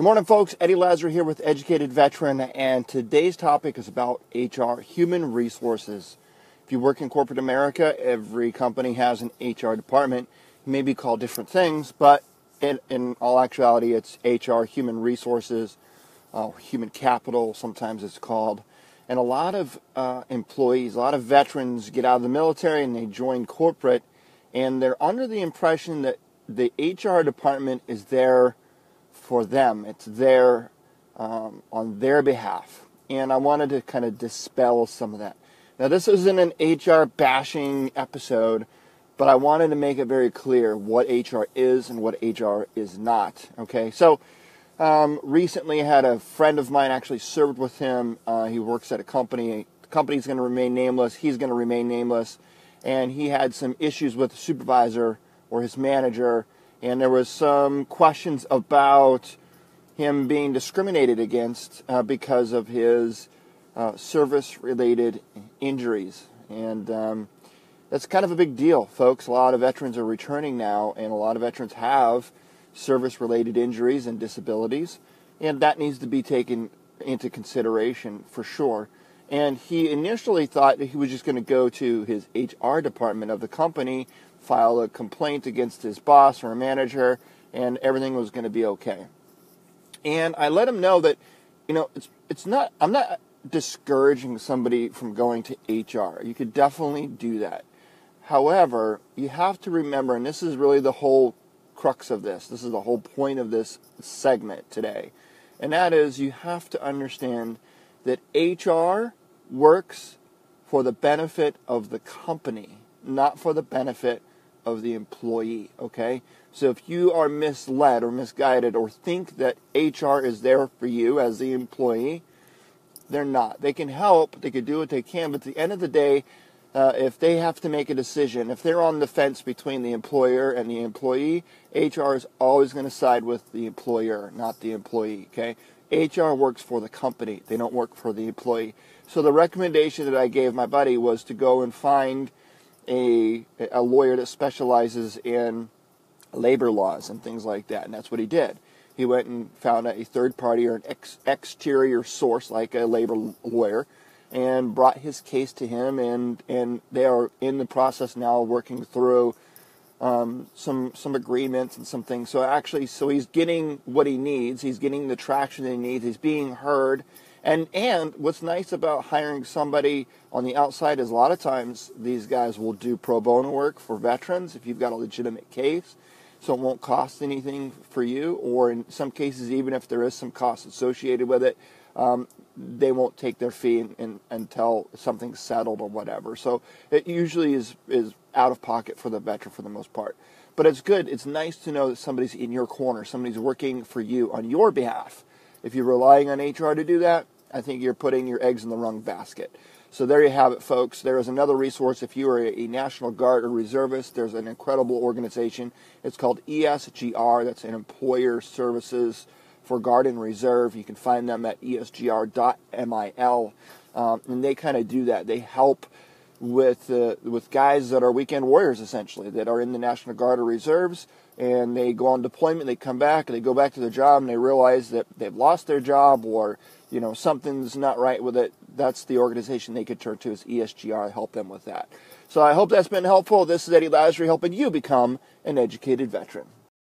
Good morning, folks. Eddie Lazar here with Educated Veteran, and today's topic is about HR, human resources. If you work in corporate America, every company has an HR department. It may be called different things, but in, in all actuality, it's HR, human resources, uh, human capital, sometimes it's called. And a lot of uh, employees, a lot of veterans get out of the military and they join corporate, and they're under the impression that the HR department is there for them. It's there um, on their behalf. And I wanted to kind of dispel some of that. Now, this isn't an HR bashing episode, but I wanted to make it very clear what HR is and what HR is not. Okay, so um, recently I had a friend of mine actually served with him. Uh, he works at a company. The company's going to remain nameless. He's going to remain nameless. And he had some issues with the supervisor or his manager and there was some questions about him being discriminated against uh, because of his uh, service-related injuries, and um, that's kind of a big deal, folks. A lot of veterans are returning now, and a lot of veterans have service-related injuries and disabilities, and that needs to be taken into consideration for sure. And he initially thought that he was just going to go to his HR department of the company file a complaint against his boss or a manager, and everything was going to be okay. And I let him know that, you know, it's it's not. I'm not discouraging somebody from going to HR. You could definitely do that. However, you have to remember, and this is really the whole crux of this. This is the whole point of this segment today, and that is you have to understand that HR works for the benefit of the company, not for the benefit of the employee, okay? So if you are misled or misguided or think that HR is there for you as the employee, they're not. They can help, they can do what they can, but at the end of the day, uh, if they have to make a decision, if they're on the fence between the employer and the employee, HR is always going to side with the employer, not the employee, okay? HR works for the company, they don't work for the employee. So the recommendation that I gave my buddy was to go and find a, a lawyer that specializes in labor laws and things like that, and that's what he did. He went and found a third party or an ex- exterior source like a labor lawyer and brought his case to him, and, and they are in the process now working through um, some some agreements and some things. So actually, so he's getting what he needs. He's getting the traction that he needs. He's being heard, and and what's nice about hiring somebody on the outside is a lot of times these guys will do pro bono work for veterans if you've got a legitimate case. So it won't cost anything for you, or in some cases, even if there is some cost associated with it, um, they won't take their fee in, in, until something's settled or whatever. So it usually is is out of pocket for the veteran for the most part. But it's good. It's nice to know that somebody's in your corner, somebody's working for you on your behalf if you're relying on HR to do that, I think you're putting your eggs in the wrong basket. So there you have it, folks. There is another resource if you are a National Guard or reservist. There's an incredible organization. It's called ESGR. That's an Employer Services for Guard and Reserve. You can find them at esgr.mil, um, and they kind of do that. They help with uh, with guys that are weekend warriors essentially that are in the National Guard or reserves and they go on deployment, they come back, and they go back to their job, and they realize that they've lost their job or you know something's not right with it. That's the organization they could turn to is ESGR. Help them with that. So I hope that's been helpful. This is Eddie Lazzari helping you become an educated veteran.